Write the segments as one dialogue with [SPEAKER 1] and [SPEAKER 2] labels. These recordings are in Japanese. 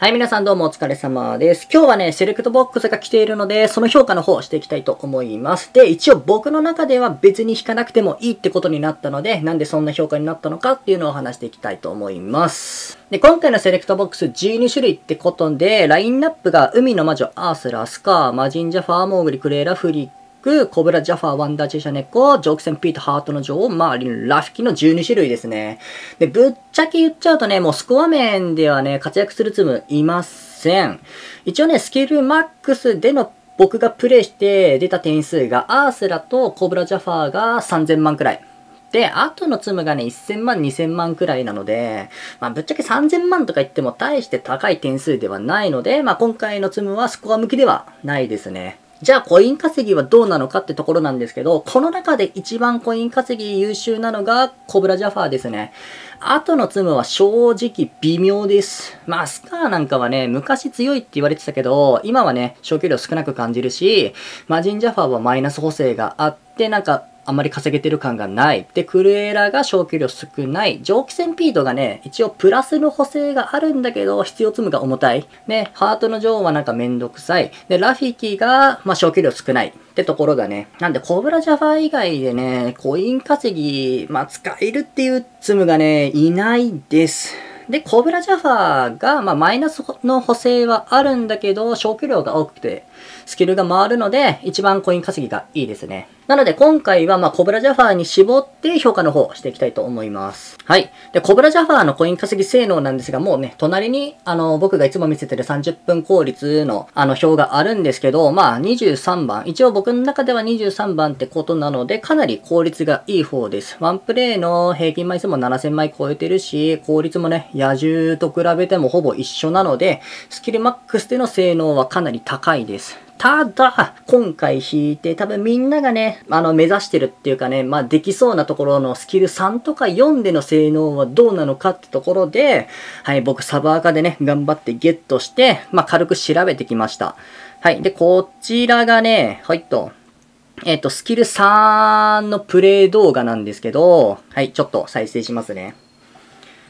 [SPEAKER 1] はい、皆さんどうもお疲れ様です。今日はね、セレクトボックスが来ているので、その評価の方をしていきたいと思います。で、一応僕の中では別に引かなくてもいいってことになったので、なんでそんな評価になったのかっていうのを話していきたいと思います。で、今回のセレクトボックス12種類ってことで、ラインナップが海の魔女、アースラ、スカー、マジンジャファー、モーグリ、クレーラ、フリック、コブラ、ジャファー、ワンダー、チェシャネコ、ジョークセン、ピート、ハートの女王、マーリン、ラフキの12種類ですね。で、ぶっちゃけ言っちゃうとね、もうスコア面ではね、活躍するツムいません。一応ね、スキルマックスでの僕がプレイして出た点数が、アースラとコブラ、ジャファーが3000万くらい。で、後のツムがね、1000万、2000万くらいなので、まあ、ぶっちゃけ3000万とか言っても大して高い点数ではないので、まあ、今回のツムはスコア向きではないですね。じゃあコイン稼ぎはどうなのかってところなんですけど、この中で一番コイン稼ぎ優秀なのがコブラジャファーですね。後のツムは正直微妙です。まあ、スカーなんかはね、昔強いって言われてたけど、今はね、消去量少なく感じるし、マジンジャファーはマイナス補正があって、なんか、あんまり稼げてる感がない。で、クルエラが消去量少ない。蒸気線ピードがね、一応プラスの補正があるんだけど、必要積むが重たい。ね、ハートの女王はなんかめんどくさい。で、ラフィキが、まあ、消去量少ない。ってところがね。なんで、コブラジャファー以外でね、コイン稼ぎ、まあ、使えるっていう積むがね、いないです。で、コブラジャファーが、まあ、マイナスの補正はあるんだけど、消去量が多くて、スキルが回るので、一番コイン稼ぎがいいですね。なので今回はまあコブラジャファーに絞って評価の方していきたいと思います。はい。で、コブラジャファーのコイン稼ぎ性能なんですが、もうね、隣にあの僕がいつも見せてる30分効率のあの表があるんですけど、まあ23番。一応僕の中では23番ってことなので、かなり効率がいい方です。ワンプレイの平均枚数も7000枚超えてるし、効率もね、野獣と比べてもほぼ一緒なので、スキルマックスでの性能はかなり高いです。ただ、今回引いて、多分みんながね、あの、目指してるっていうかね、まあ、できそうなところのスキル3とか4での性能はどうなのかってところで、はい、僕サバーカでね、頑張ってゲットして、まあ、軽く調べてきました。はい、で、こちらがね、はいと、えっ、と、スキル3のプレイ動画なんですけど、はい、ちょっと再生しますね。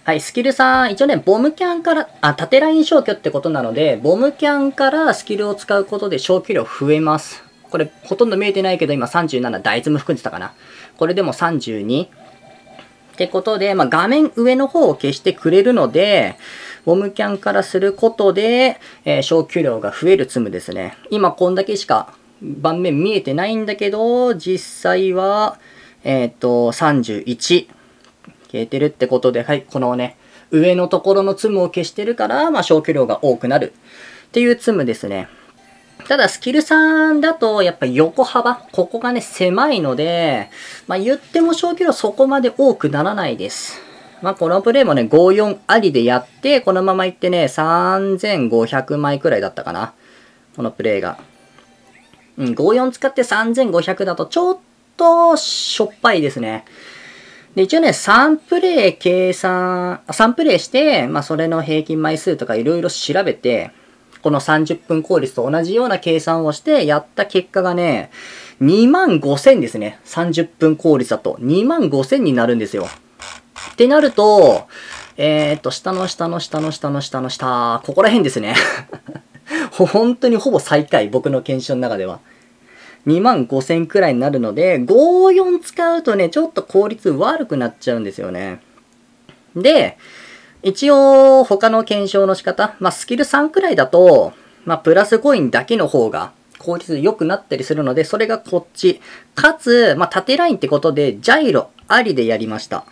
[SPEAKER 1] はい、スキルさん、一応ね、ボムキャンから、あ、縦ライン消去ってことなので、ボムキャンからスキルを使うことで消去量増えます。これ、ほとんど見えてないけど、今37、大豆も含んでたかな。これでも32。ってことで、まあ、画面上の方を消してくれるので、ボムキャンからすることで、えー、消去量が増えるツムですね。今こんだけしか盤面見えてないんだけど、実際は、えっ、ー、と、31。消えてるってことで、はい、このね、上のところのツムを消してるから、まあ、消去量が多くなるっていうツムですね。ただ、スキル3だと、やっぱ横幅、ここがね、狭いので、まあ、言っても消去量そこまで多くならないです。まあ、このプレイもね、54ありでやって、このままいってね、3500枚くらいだったかな。このプレイが。うん、54使って3500だと、ちょっと、しょっぱいですね。で、一応ね、3プレイ計算、3プレイして、まあ、それの平均枚数とかいろいろ調べて、この30分効率と同じような計算をしてやった結果がね、2万5000ですね。30分効率だと。2万5000になるんですよ。ってなると、えー、っと、下の下の下の下の下の下、ここら辺ですね。本当にほぼ最下位、僕の検証の中では。2万5000くらいになるので、54使うとね、ちょっと効率悪くなっちゃうんですよね。で、一応他の検証の仕方、まあ、スキル3くらいだと、まあ、プラスコインだけの方が効率良くなったりするので、それがこっち。かつ、まあ、縦ラインってことで、ジャイロありでやりました。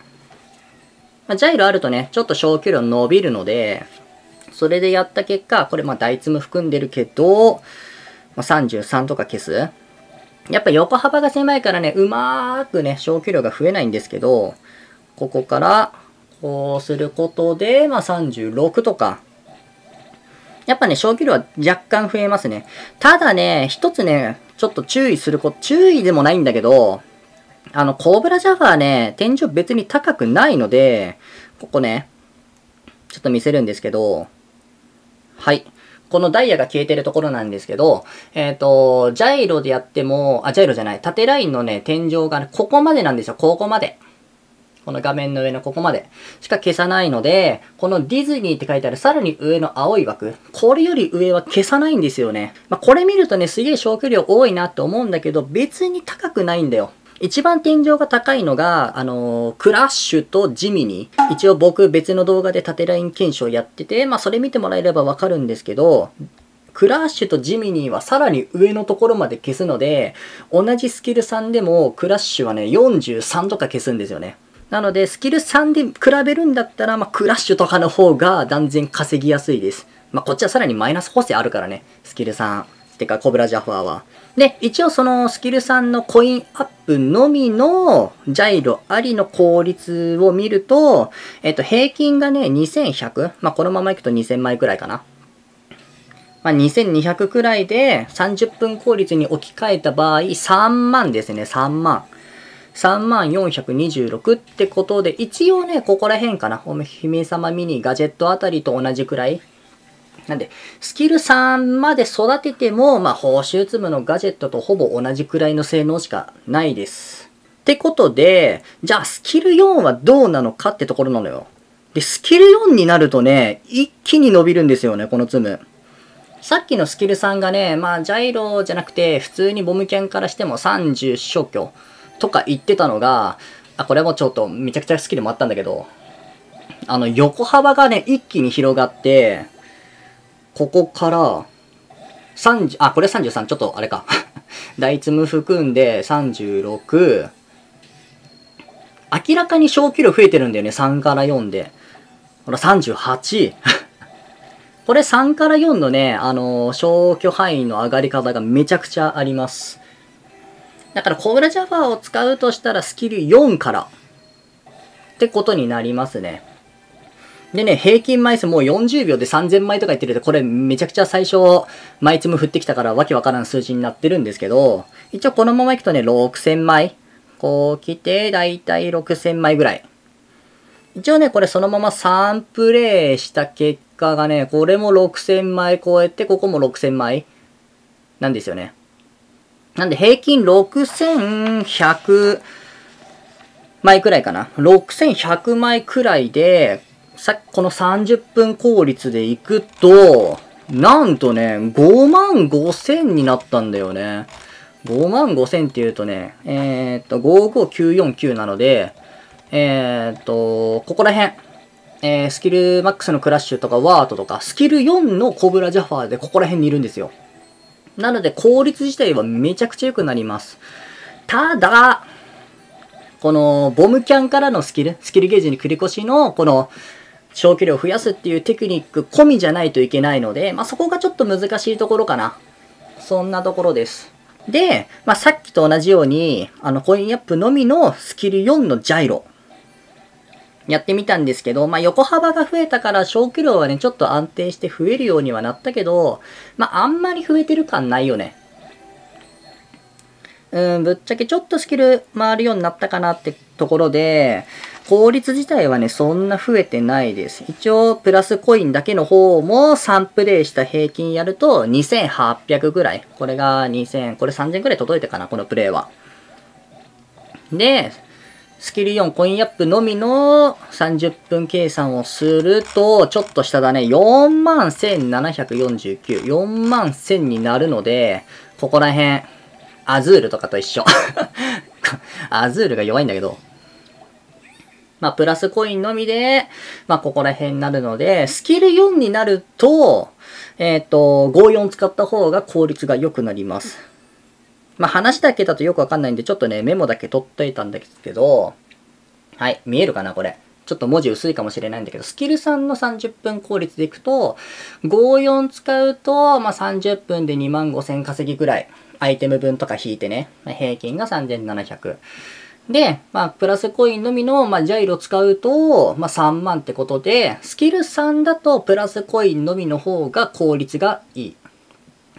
[SPEAKER 1] まあ、ジャイロあるとね、ちょっと消去量伸びるので、それでやった結果、これまあ、大ツム含んでるけど、ま、33とか消すやっぱ横幅が狭いからね、うまーくね、消去量が増えないんですけど、ここから、こうすることで、まあ36とか。やっぱね、消去量は若干増えますね。ただね、一つね、ちょっと注意すること、注意でもないんだけど、あの、コーブラジャファーね、天井別に高くないので、ここね、ちょっと見せるんですけど、はい。このダイヤが消えてるところなんですけど、えっ、ー、と、ジャイロでやっても、あ、ジャイロじゃない、縦ラインのね、天井がね、ここまでなんですよ、ここまで。この画面の上のここまでしか消さないので、このディズニーって書いてあるさらに上の青い枠、これより上は消さないんですよね。まあ、これ見るとね、すげえ消去量多いなって思うんだけど、別に高くないんだよ。一番天井が高いのが、あのー、クラッシュとジミニ。一応僕別の動画で縦ライン検証やってて、まあそれ見てもらえればわかるんですけど、クラッシュとジミニーはさらに上のところまで消すので、同じスキル3でもクラッシュはね、43とか消すんですよね。なので、スキル3で比べるんだったら、まあ、クラッシュとかの方が断然稼ぎやすいです。まあ、こっちはさらにマイナス補正あるからね、スキル3。てか、コブラジャファーは。で、一応そのスキル3のコインアップのみのジャイロありの効率を見ると、えっと、平均がね、2100。まあ、このままいくと2000枚くらいかな。まあ、2200くらいで30分効率に置き換えた場合、3万ですね、3万。3万426ってことで、一応ね、ここら辺かな。お姫様ミニガジェットあたりと同じくらい。なんで、スキル3まで育てても、まあ、報酬積むのガジェットとほぼ同じくらいの性能しかないです。ってことで、じゃあスキル4はどうなのかってところなのよ。で、スキル4になるとね、一気に伸びるんですよね、このツム。さっきのスキル3がね、まあ、ジャイロじゃなくて、普通にボムキャンからしても30消去とか言ってたのが、あ、これもちょっとめちゃくちゃ好きでもあったんだけど、あの、横幅がね、一気に広がって、ここから、30、あ、これ33、ちょっとあれか。第一無含んで36、明らかに小気量増えてるんだよね、3から4で。ほら、38。これ3から4のね、あのー、消去範囲の上がり方がめちゃくちゃあります。だから、コブラジャファーを使うとしたらスキル4からってことになりますね。でね、平均枚数もう40秒で3000枚とか言ってると、これめちゃくちゃ最初、枚積む振ってきたからわけわからん数字になってるんですけど、一応このままいくとね、6000枚。こう来て、だいたい6000枚ぐらい。一応ね、これそのまま3プレイした結果がね、これも6000枚超えて、ここも6000枚なんですよね。なんで平均6100枚くらいかな。6100枚くらいで、さこの30分効率でいくと、なんとね、5万5000になったんだよね。5万5000って言うとね、えー、っと、55949なので、えー、っと、ここら辺。えー、スキルマックスのクラッシュとかワートとか、スキル4のコブラジャファーでここら辺にいるんですよ。なので効率自体はめちゃくちゃ良くなります。ただ、このボムキャンからのスキル、スキルゲージに繰り越しのこの消去量を増やすっていうテクニック込みじゃないといけないので、まあ、そこがちょっと難しいところかな。そんなところです。で、まあ、さっきと同じように、あの、コインアップのみのスキル4のジャイロ。やってみたんですけど、まあ、横幅が増えたから消去量はね、ちょっと安定して増えるようにはなったけど、まあ、あんまり増えてる感ないよね。うん、ぶっちゃけちょっとスキル回るようになったかなってところで、効率自体はね、そんな増えてないです。一応、プラスコインだけの方も3プレイした平均やると2800ぐらい。これが2000、これ3000ぐらい届いたかな、このプレイは。で、スキル4コインアップのみの30分計算をすると、ちょっと下だね。41749、41000になるので、ここら辺、アズールとかと一緒。アズールが弱いんだけど。まあ、プラスコインのみで、まあ、ここら辺になるので、スキル4になると、えっ、ー、と、54使った方が効率が良くなります。まあ、話だけだとよくわかんないんで、ちょっとね、メモだけ取っといたんですけど、はい、見えるかな、これ。ちょっと文字薄いかもしれないんだけど、スキル3の30分効率でいくと、54使うと、まあ、30分で2万5000稼ぎぐらい、アイテム分とか引いてね、ま、平均が3700。で、まあ、プラスコインのみの、まあ、ジャイロ使うと、まあ、3万ってことで、スキル3だとプラスコインのみの方が効率がいい。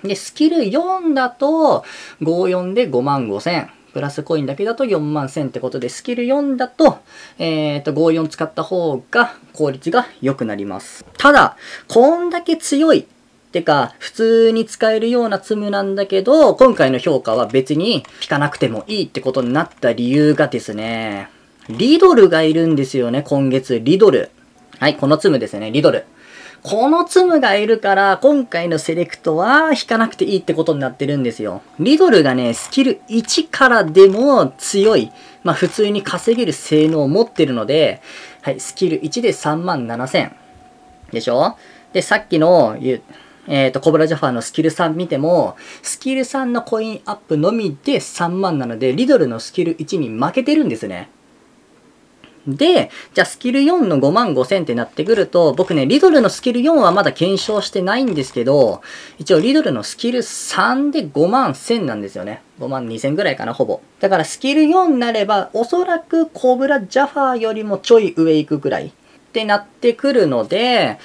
[SPEAKER 1] で、スキル4だと、54で5万5千。プラスコインだけだと4万1000ってことで、スキル4だと、えっ、ー、と、54使った方が効率が良くなります。ただ、こんだけ強い。てか、普通に使えるようなツムなんだけど、今回の評価は別に引かなくてもいいってことになった理由がですね、リドルがいるんですよね、今月。リドル。はい、このツムですね、リドル。このツムがいるから、今回のセレクトは引かなくていいってことになってるんですよ。リドルがね、スキル1からでも強い、まあ普通に稼げる性能を持ってるので、はい、スキル1で3万7000。でしょ？で、さっきの、えっ、ー、と、コブラジャファーのスキル3見ても、スキル3のコインアップのみで3万なので、リドルのスキル1に負けてるんですね。で、じゃあスキル4の5万5千ってなってくると、僕ね、リドルのスキル4はまだ検証してないんですけど、一応リドルのスキル3で5万1000なんですよね。5万2千ぐらいかな、ほぼ。だからスキル4になれば、おそらくコブラジャファーよりもちょい上行くぐらいってなってくるので、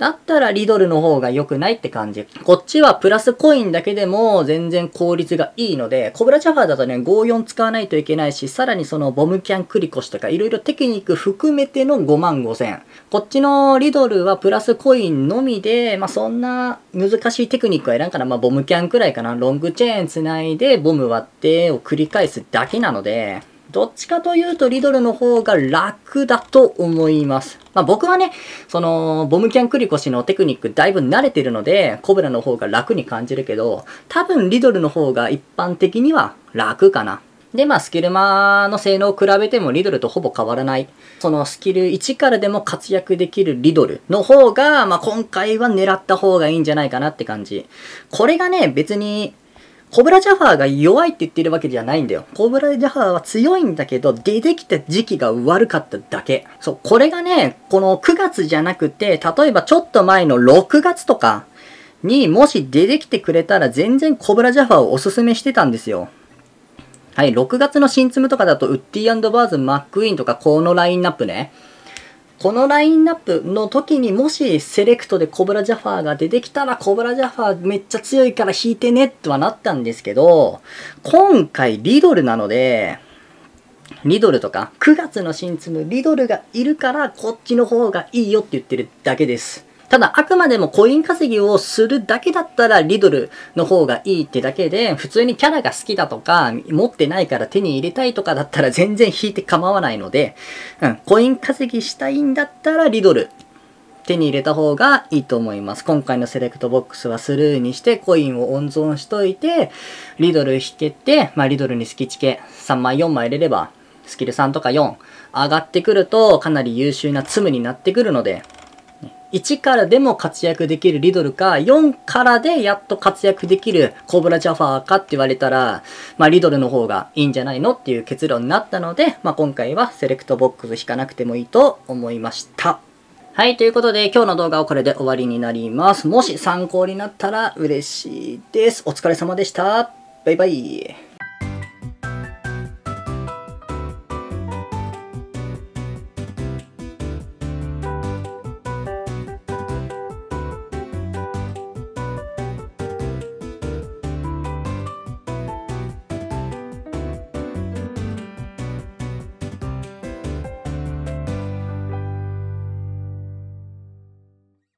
[SPEAKER 1] だったらリドルの方が良くないって感じ。こっちはプラスコインだけでも全然効率がいいので、コブラチャファーだとね、54使わないといけないし、さらにそのボムキャンクリコシとかいろいろテクニック含めての5万5千。こっちのリドルはプラスコインのみで、まあ、そんな難しいテクニックはいらんから、まあ、ボムキャンくらいかな。ロングチェーン繋いでボム割ってを繰り返すだけなので、どっちかというとリドルの方が楽だと思います。まあ僕はね、その、ボムキャンクリコシのテクニックだいぶ慣れてるので、コブラの方が楽に感じるけど、多分リドルの方が一般的には楽かな。で、まあ、スキルマの性能を比べてもリドルとほぼ変わらない。そのスキル1からでも活躍できるリドルの方が、まあ、今回は狙った方がいいんじゃないかなって感じ。これがね、別にコブラジャファーが弱いって言ってるわけじゃないんだよ。コブラジャファーは強いんだけど、出てきた時期が悪かっただけ。そう、これがね、この9月じゃなくて、例えばちょっと前の6月とかにもし出てきてくれたら全然コブラジャファーをおすすめしてたんですよ。はい、6月の新ツムとかだと、ウッディバーズ、マックイーンとかこのラインナップね。このラインナップの時にもしセレクトでコブラジャファーが出てきたらコブラジャファーめっちゃ強いから引いてねとはなったんですけど、今回リドルなので、リドルとか9月の新ツムリドルがいるからこっちの方がいいよって言ってるだけです。ただ、あくまでもコイン稼ぎをするだけだったら、リドルの方がいいってだけで、普通にキャラが好きだとか、持ってないから手に入れたいとかだったら全然引いて構わないので、うん、コイン稼ぎしたいんだったら、リドル。手に入れた方がいいと思います。今回のセレクトボックスはスルーにしてコインを温存しといて、リドル引けて、まあリドルにスキチケ3枚4枚入れれば、スキル3とか4上がってくるとかなり優秀なツムになってくるので、1からでも活躍できるリドルか、4からでやっと活躍できるコブラジャファーかって言われたら、まあリドルの方がいいんじゃないのっていう結論になったので、まあ今回はセレクトボックス引かなくてもいいと思いました。はい、ということで今日の動画はこれで終わりになります。もし参考になったら嬉しいです。お疲れ様でした。バイバイ。